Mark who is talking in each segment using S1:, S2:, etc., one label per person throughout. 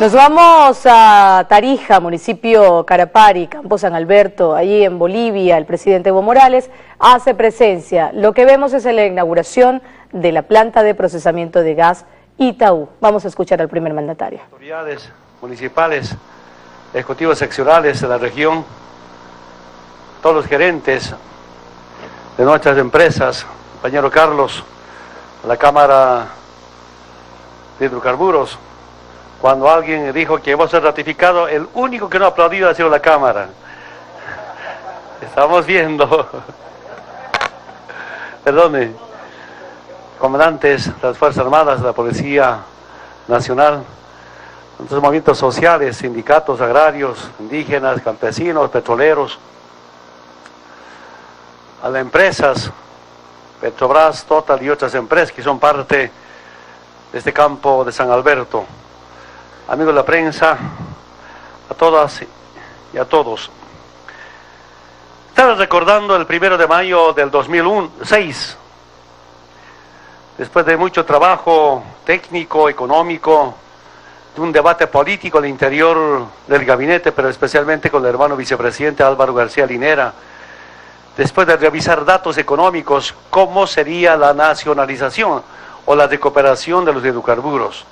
S1: Nos vamos a Tarija, municipio Carapari, Campo San Alberto, allí en Bolivia. El presidente Evo Morales hace presencia. Lo que vemos es la inauguración de la planta de procesamiento de gas Itaú. Vamos a escuchar al primer mandatario.
S2: Autoridades municipales, ejecutivos seccionales de la región, todos los gerentes de nuestras empresas, compañero Carlos, la Cámara de Hidrocarburos, cuando alguien dijo que hemos ratificado, el único que no ha aplaudido ha sido la Cámara. Estamos viendo. Perdone. Comandantes de las Fuerzas Armadas, de la Policía Nacional, nuestros movimientos sociales, sindicatos agrarios, indígenas, campesinos, petroleros, a las empresas, Petrobras, Total y otras empresas que son parte de este campo de San Alberto amigos de la prensa, a todas y a todos. Estaba recordando el primero de mayo del 2006, después de mucho trabajo técnico, económico, de un debate político al interior del gabinete, pero especialmente con el hermano vicepresidente Álvaro García Linera, después de revisar datos económicos, cómo sería la nacionalización o la recuperación de los hidrocarburos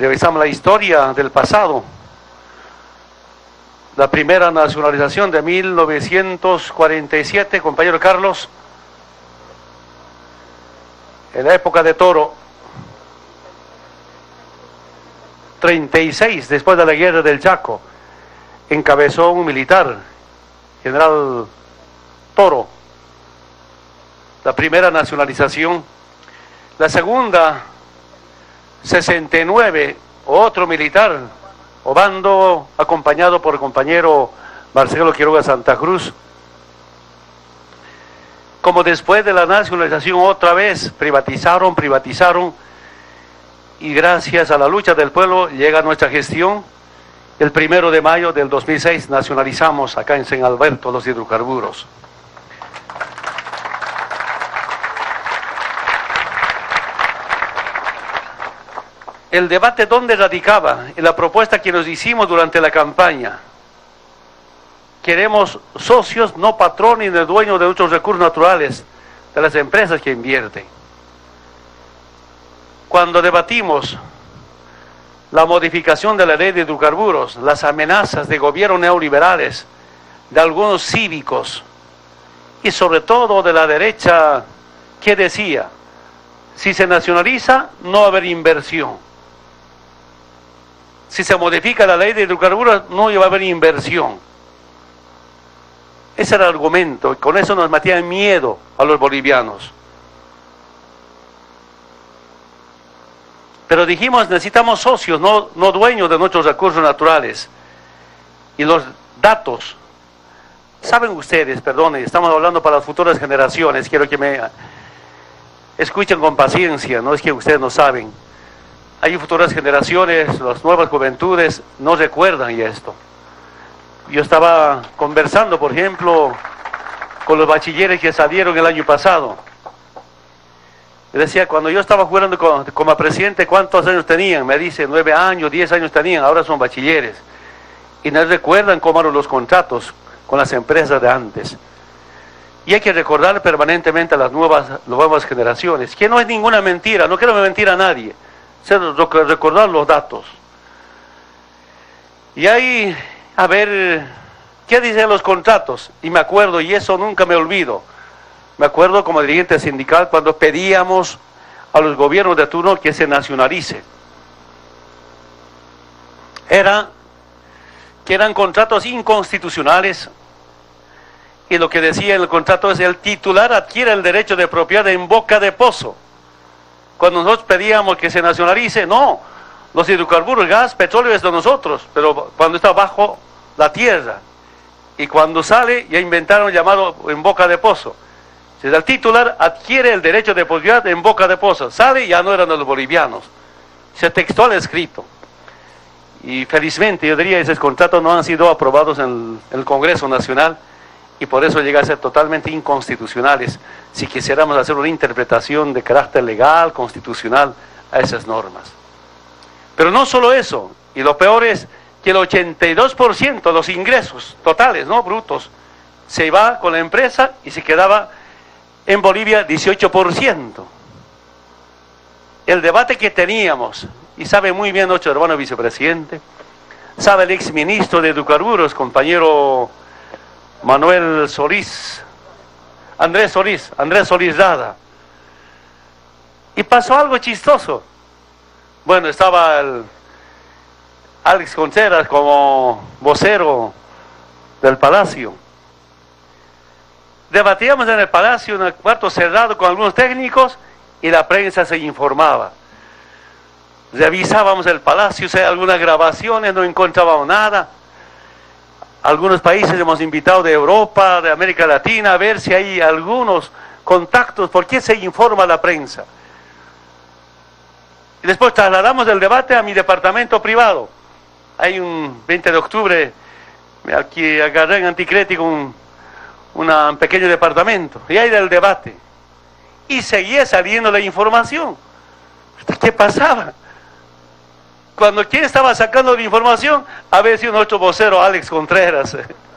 S2: revisamos la historia del pasado. La primera nacionalización de 1947, compañero Carlos, en la época de Toro, 36 después de la guerra del Chaco, encabezó un militar, general Toro, la primera nacionalización. La segunda 69, otro militar, Obando, acompañado por el compañero Marcelo Quiroga Santa Cruz. Como después de la nacionalización otra vez privatizaron, privatizaron, y gracias a la lucha del pueblo llega nuestra gestión. El primero de mayo del 2006 nacionalizamos acá en San Alberto los hidrocarburos. El debate dónde radicaba en la propuesta que nos hicimos durante la campaña. Queremos socios, no patrones ni dueños de nuestros recursos naturales, de las empresas que invierten. Cuando debatimos la modificación de la ley de hidrocarburos, las amenazas de gobiernos neoliberales, de algunos cívicos y sobre todo de la derecha que decía, si se nacionaliza no va a haber inversión si se modifica la ley de hidrocarburos, no va a haber inversión. Ese era el argumento, y con eso nos metían miedo a los bolivianos. Pero dijimos, necesitamos socios, no, no dueños de nuestros recursos naturales. Y los datos, saben ustedes, perdone, estamos hablando para las futuras generaciones, quiero que me escuchen con paciencia, no es que ustedes no saben hay futuras generaciones, las nuevas juventudes no recuerdan esto. Yo estaba conversando, por ejemplo, con los bachilleres que salieron el año pasado. decía, cuando yo estaba jugando como, presidente, ¿cuántos años tenían? Me dice, nueve años, diez años tenían, ahora son bachilleres. Y no recuerdan cómo eran los contratos con las empresas de antes. Y hay que recordar permanentemente a las nuevas, nuevas generaciones, que no es ninguna mentira, no quiero mentir a nadie recordar los datos. Y ahí, a ver, ¿qué dicen los contratos? Y me acuerdo, y eso nunca me olvido, me acuerdo como dirigente sindical cuando pedíamos a los gobiernos de turno que se nacionalice. Era que eran contratos inconstitucionales y lo que decía en el contrato es el titular adquiere el derecho de propiedad en boca de pozo. Cuando nosotros pedíamos que se nacionalice, no, los hidrocarburos, el gas, petróleo es de nosotros, pero cuando está bajo la tierra y cuando sale ya inventaron llamado en boca de pozo. Si el titular adquiere el derecho de propiedad en boca de pozo, sale ya no eran los bolivianos. Se textual escrito. Y felizmente, yo diría, esos contratos no han sido aprobados en el Congreso Nacional y por eso llega a ser totalmente inconstitucionales si quisiéramos hacer una interpretación de carácter legal, constitucional a esas normas. Pero no solo eso, y lo peor es que el 82% de los ingresos totales, no brutos, se iba con la empresa y se quedaba en Bolivia 18%. El debate que teníamos, y sabe muy bien nuestro hermano vicepresidente, sabe el ex ministro de Educaruros, compañero Manuel Solís, Andrés Solís, Andrés Solís Dada. Y pasó algo chistoso. Bueno, estaba el Alex Contreras como vocero del palacio. Debatíamos en el palacio, en el cuarto cerrado con algunos técnicos y la prensa se informaba. Revisábamos el palacio, si algunas grabaciones, no encontrábamos nada. Algunos países hemos invitado de Europa, de América Latina, a ver si hay algunos contactos, por qué se informa la prensa. Y después trasladamos el debate a mi departamento privado. Hay un 20 de octubre, aquí agarré en Anticrético un, un pequeño departamento, y hay del debate. Y seguía saliendo la información. ¿Qué pasaba? Cuando quien estaba sacando la información, había sido nuestro vocero Alex Contreras.